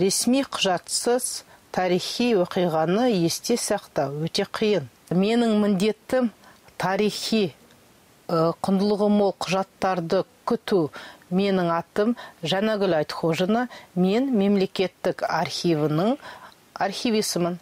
ресми құжатсыз тарихи оқиғаны есте сақтау өте қиын. Менің міндетім тарихи құндылығы мол құжаттарды күту. Менің атым жанагүл айтхожина. Мен мемлекеттік архивінің архивисімін.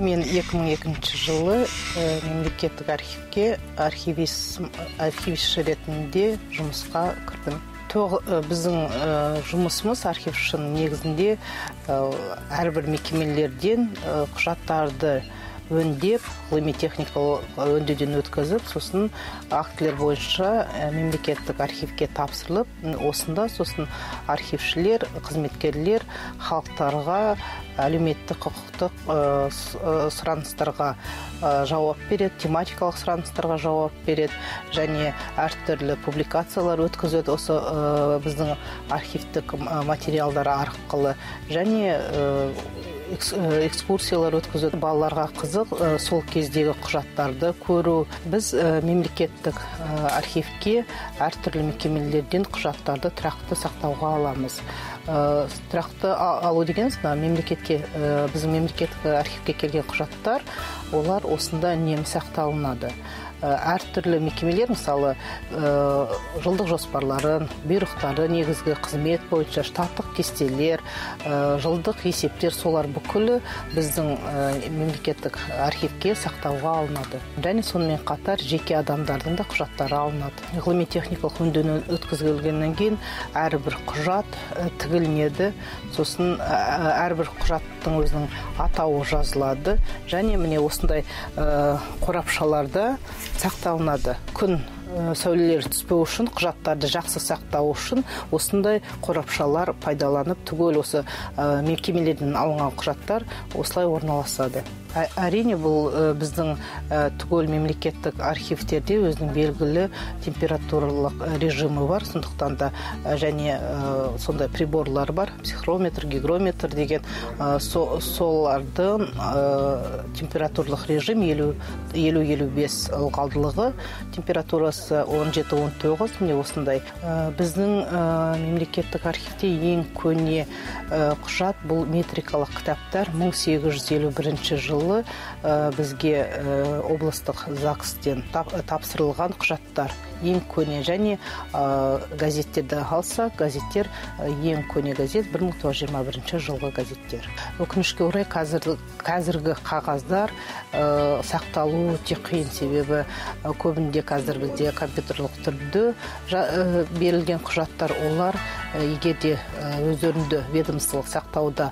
Мен 2002 жылы мемлекеттік архивке архивист архивистші ретінде жұмысқа кірдім. Біздің жұмысымыз архившінің негізінде әрбір мекемелерден құжаттарды өңдеп ғылыми техникалық өңдеуден өткізіп сосын актілер бойынша мемлекеттік архивке тапсырылып осында сосын архившілер қызметкерлер халықтарға әлеуметтік құқықтық сұраныстарға жауап береді тематикалық сұраныстарға жауап береді және әртүрлі публикациялар өткізеді осы біздің архивтік материалдар арқылы. Және экскурсиялар өткізеді. Балаларға қызық сол кездегі құжаттарды көру. Біз мемлекеттік архивке әртүрлі мекемелерден құжаттарды тұрақты сақтауға аламыз. Тұрақты алу дегеніміз мына мемлекетке біздің мемлекеттік архивке келген құжаттар олар осында үнемі сақталынады. Әртүрлі мекемелер мысалы жылдық жоспарларын бұйрықтары негізгі қызмет бойынша штаттық кестелер жылдық есептер солар бүкілі біздің мемлекеттік архивке сақтауға алынады. Және сонымен қатар жеке адамдардың да құжаттары алынады. Ғылыми техникалық өңдеуден өткізілгеннен кейін әрбір құжат тігілінеді. Сосын әрбір құжаттың өзінің атауы жазылады. Және міне осындай қорапшаларда сақталынады. Күн сәулелері түспеу үшін құжаттарды жақсы сақтау үшін осындай қорапшалар пайдаланып түгел осы мекемелерден алынған құжаттар осылай орналасады. Әрине бұл біздің түгел мемлекеттік архивтерде өзінің белгілі температуралық режимі бар. Сондықтан да және сондай приборлар бар. Психрометр гигрометр деген солардың температуралық режим елу елу елу бес ылғалдылығы. Температурасы он жеті он тоғыз. Міне осындай. Біздің мемлекеттік архивте ең көне құжат бұл метрикалық кітаптар. Мың сегіз жүз елу бірінші жылы бізге облыстық загстен тапсырылған құжаттар. Ең көне және газеттерді алсақ газеттер ең көне газет бір мың тоғыз жүз жиырма бірінші жылғы газеттер. Өкінішке орай қазір, қазіргі қағаздар сақталу өте қиын себебі көбінде қазір бізде компьютерлік түрде берілген құжаттар олар егер де өздерінде ведомстволық сақтауда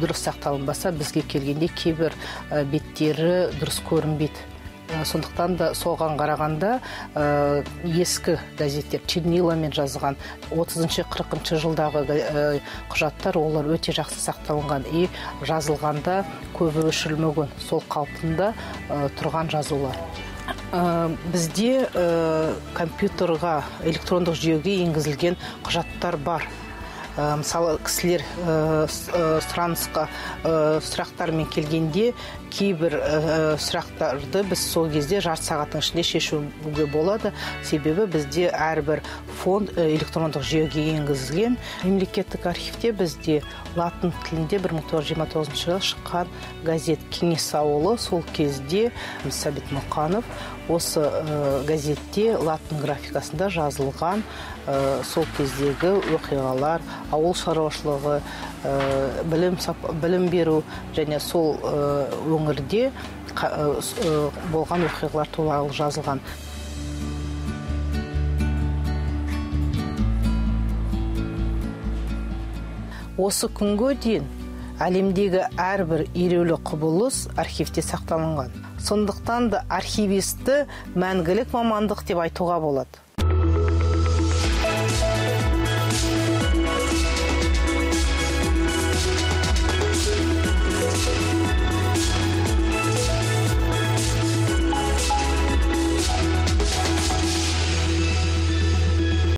дұрыс сақталынбаса бізге келгенде кейбір беттері дұрыс көрінбейді. Сондықтан да соған қарағанда ескі газеттер черниламен жазған 30 қырқыншы жылдағы құжаттар олар өте жақсы сақталынған. И жазылғанда көбі өшірілмеген. Сол қалпында тұрған жазулар. Бізде компьютерға электрондық жүйеге енгізілген құжаттар бар. Мысалы кісілер сұранысқа сұрақтармен келгенде кейбір сұрақтарды біз сол кезде жарты сағаттың ішінде шешуге болады. Себебі бізде әрбір фонд электрондық жүйеге енгізілген. Мемлекеттік архивте бізде латын тілінде бір мың тоғыз жүз жиырма тоғызыншы жылы шыққан газет кеңес ауылы. Сол кезде сәбит мұқанов осы газетте латын графикасында жазылған сол кездегі оқиғалар ауыл шаруашылығы білім, білім беру және сол өңірде болған оқиғалар туралы жазылған. Осы күнге дейін әлемдегі әрбір елеулі құбылыс архивте сақталынған. Сондықтан да архивисті мәңгілік мамандық деп айтуға болады.